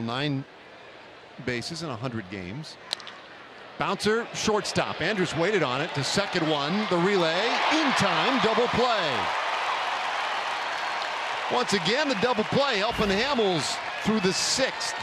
nine bases in 100 games. Bouncer, shortstop. Andrus waited on it to second one. The relay in time, double play. Once again, the double play helping Hamels through the sixth.